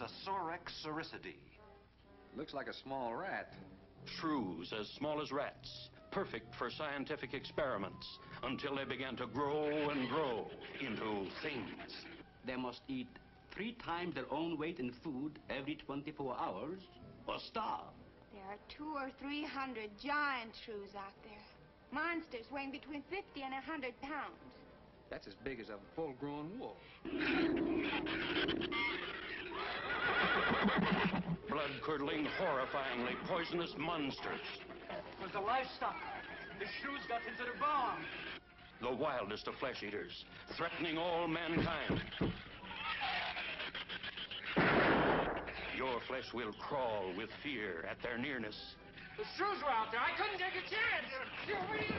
Oxoricidae. Looks like a small rat. Shrews as small as rats, perfect for scientific experiments, until they began to grow and grow into things. They must eat three times their own weight in food every 24 hours or starve. There are two or three hundred giant shrews out there. Monsters weighing between 50 and 100 pounds. That's as big as a full-grown wolf. Blood-curdling, horrifyingly poisonous monsters. It was the livestock. The shrews got into the barn. The wildest of flesh eaters, threatening all mankind. Your flesh will crawl with fear at their nearness. The shrews were out there. I couldn't take a chance.